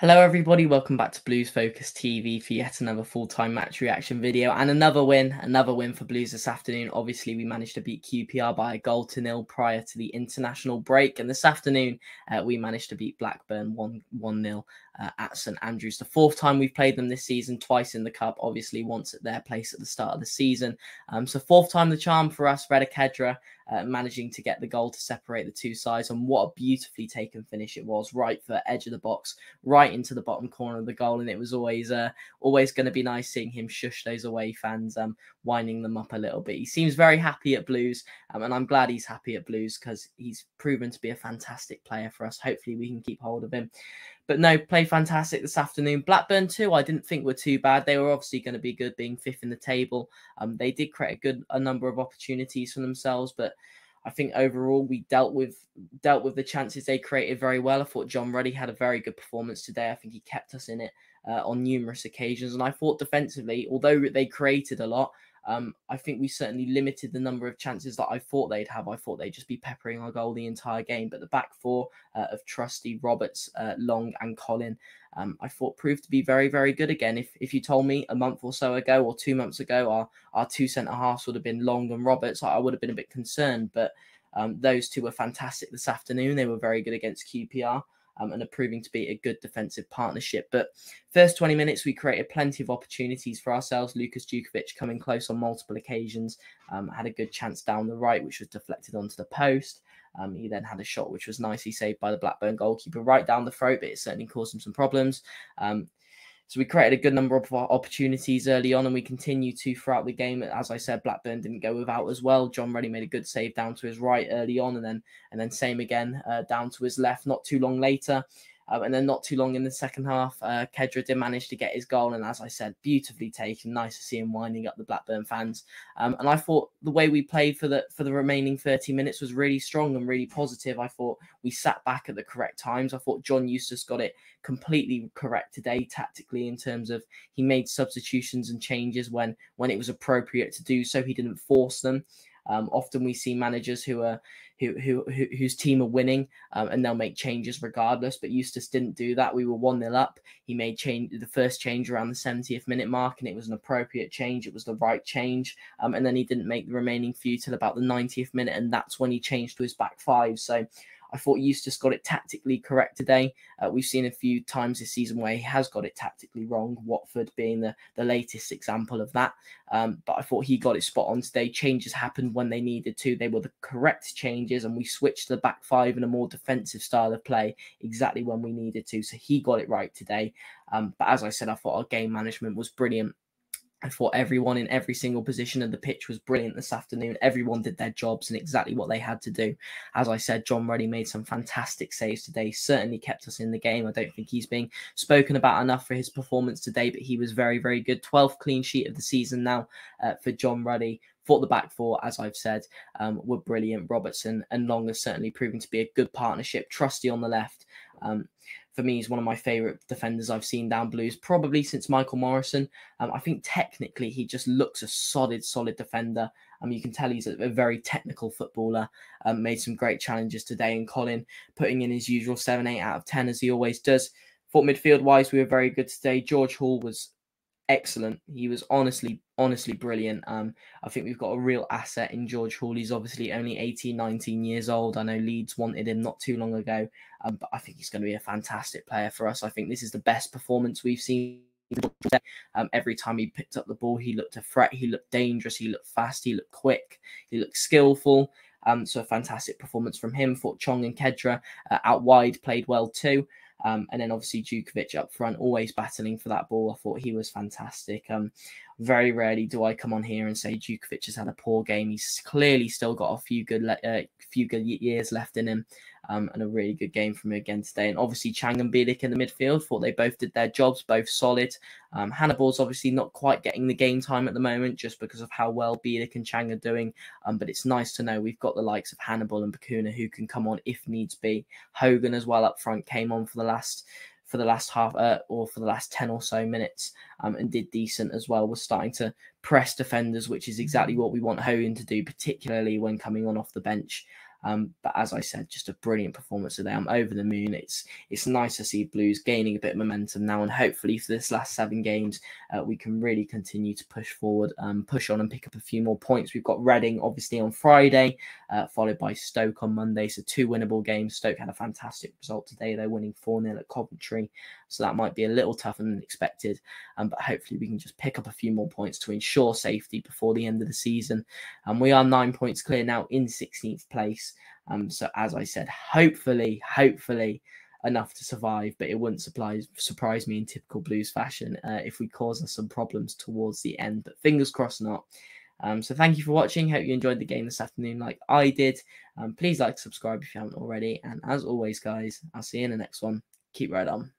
Hello, everybody. Welcome back to Blues Focus TV for yet another full time match reaction video and another win. Another win for Blues this afternoon. Obviously, we managed to beat QPR by a goal to nil prior to the international break. And this afternoon, uh, we managed to beat Blackburn 1 1 0 uh, at St Andrews. The fourth time we've played them this season, twice in the Cup, obviously, once at their place at the start of the season. Um, so, fourth time the charm for us, Reda Khadra uh, managing to get the goal to separate the two sides. And what a beautifully taken finish it was, right for edge of the box, right into the bottom corner of the goal. And it was always uh, always going to be nice seeing him shush those away fans, um, winding them up a little bit. He seems very happy at Blues, um, and I'm glad he's happy at Blues because he's proven to be a fantastic player for us. Hopefully, we can keep hold of him. But no, play fantastic this afternoon. Blackburn too. I didn't think were too bad. They were obviously going to be good, being fifth in the table. Um, they did create a good a number of opportunities for themselves, but I think overall we dealt with dealt with the chances they created very well. I thought John Ruddy had a very good performance today. I think he kept us in it uh, on numerous occasions, and I thought defensively, although they created a lot, um, I think we certainly limited the number of chances that I thought they'd have. I thought they'd just be peppering our goal the entire game. But the back four uh, of Trusty, Roberts, uh, Long, and Colin, um, I thought proved to be very, very good again. If if you told me a month or so ago or two months ago our, our two centre halves would have been Long and Roberts, I, would have been a bit concerned. But um, those two were fantastic this afternoon. They were very good against QPR um, and are proving to be a good defensive partnership. But first 20 minutes, we created plenty of opportunities for ourselves. Lukas Jutkiewicz coming close on multiple occasions, um, had a good chance down the right, which was deflected onto the post. Um, he then had a shot which was nicely saved by the Blackburn goalkeeper right down the throat, but it certainly caused him some problems. Um, so we created a good number of opportunities early on, and we continue to throughout the game. As I said, Blackburn didn't go without as well. John Ruddy made a good save down to his right early on, and then and then same again uh, down to his left. Not too long later, um, and then not too long in the second half, uh, Khadra did manage to get his goal. And as I said, beautifully taken. Nice to see him winding up the Blackburn fans. Um, and I thought the way we played for the for the remaining 30 minutes was really strong and really positive. I thought we sat back at the correct times. I thought John Eustace got it completely correct today tactically in terms of he made substitutions and changes when when it was appropriate to do so. He didn't force them. Um, often we see managers who are who, who, who whose team are winning um, and they'll make changes regardless. But Eustace didn't do that. We were one 0 up. He made change the first change around the 70th minute mark, and it was an appropriate change. It was the right change. Um, and then he didn't make the remaining few till about the 90th minute, and that's when he changed to his back five. So I thought Eustace got it tactically correct today. Uh, we've seen a few times this season where he has got it tactically wrong, Watford being the, the latest example of that. Um, but I thought he got it spot on today. Changes happened when they needed to. They were the correct changes, and we switched to the back five in a more defensive style of play exactly when we needed to. So he got it right today. Um, but as I said, I thought our game management was brilliant. I thought everyone in every single position of the pitch was brilliant this afternoon. Everyone did their jobs and exactly what they had to do. As I said, John Ruddy made some fantastic saves today. Certainly kept us in the game. I don't think he's being spoken about enough for his performance today, but he was very, very good. 12th clean sheet of the season now uh, for John Ruddy. Fought the back four, as I've said, um, were brilliant. Robertson and Long has certainly proving to be a good partnership. Trusty on the left. Um, for me, he's one of my favourite defenders I've seen down Blues, probably since Michael Morrison. Um, I think technically he just looks a solid, solid defender. Um, you can tell he's a, a very technical footballer. Um, made some great challenges today, and Colin putting in his usual 7 8 out of 10 as he always does. Thought midfield wise, we were very good today. George Hall was excellent. He was honestly, honestly brilliant. Um, I think we've got a real asset in George Hall. He's obviously only 18, 19 years old. I know Leeds wanted him not too long ago, um, but I think he's going to be a fantastic player for us. I think this is the best performance we've seen. Um, every time he picked up the ball, he looked a threat. He looked dangerous. He looked fast. He looked quick. He looked skillful. Um, so a fantastic performance from him. Thought Chong and Khadra uh, out wide played well too. Um, and then obviously Jutkiewicz up front, always battling for that ball. I thought he was fantastic. Um, very rarely do I come on here and say Jutkiewicz has had a poor game. He's clearly still got a few good, le- uh, few good years left in him um, and a really good game from him again today. And obviously, Chong and Bielik in the midfield, thought they both did their jobs, both solid. Um, Hannibal's obviously not quite getting the game time at the moment just because of how well Bielik and Chong are doing. Um, but it's nice to know we've got the likes of Hannibal and Bacuna who can come on if needs be. Hogan as well up front came on for the last for the last half uh, or for the last 10 or so minutes um, and did decent as well. Was starting to press defenders, which is exactly what we want Hogan to do, particularly when coming on off the bench. Um, but as I said, just a brilliant performance today. I'm over the moon. It's it's nice to see Blues gaining a bit of momentum now, and hopefully for this last seven games, uh, we can really continue to push forward, um, push on, and pick up a few more points. We've got Reading obviously on Friday, uh, followed by Stoke on Monday. So two winnable games. Stoke had a fantastic result today. They're winning 4 0 at Coventry. So that might be a little tougher than expected. Um, but hopefully we can just pick up a few more points to ensure safety before the end of the season. And we are nine points clear now in 16th place. Um, so as I said, hopefully, hopefully enough to survive, but it wouldn't surprise surprise me in typical Blues fashion uh, if we cause us some problems towards the end. But fingers crossed not. Um, so thank you for watching. Hope you enjoyed the game this afternoon like I did. Um, please like, subscribe if you haven't already. And as always, guys, I'll see you in the next one. Keep right on.